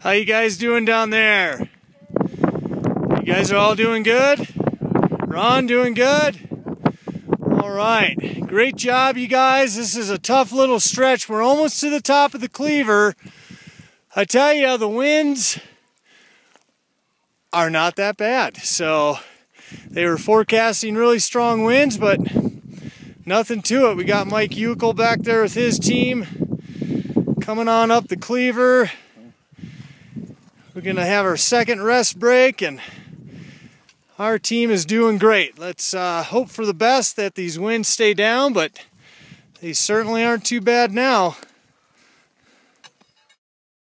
How you guys doing down there? You guys are all doing good? Ron doing good? All right, great job you guys. This is a tough little stretch. We're almost to the top of the cleaver. I tell you, the winds are not that bad. So they were forecasting really strong winds, but nothing to it. We got Mike Euchel back there with his team coming on up the cleaver. We're gonna have our second rest break and our team is doing great. Let's uh, hope for the best that these winds stay down, but they certainly aren't too bad now.